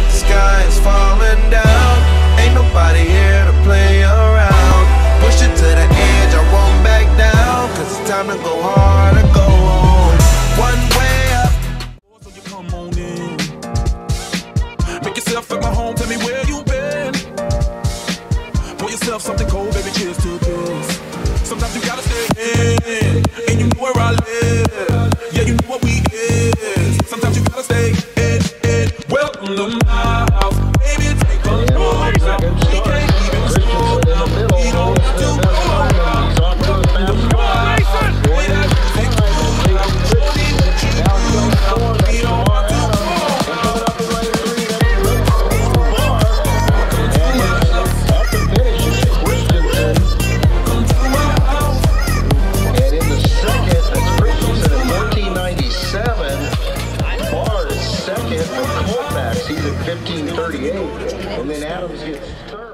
like the sky is falling down. Ain't nobody here to play around. Push it to the edge, I won't back down. Cause it's time to go hard or go home. One way up. So you come on in. Make yourself at my home, tell me where you been. Pour yourself something cold, baby, cheers to this. Sometimes you gotta stay in, and you know where I live. For Colfax. He's at 1538. And then Adams gets third.